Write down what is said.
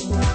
Bye.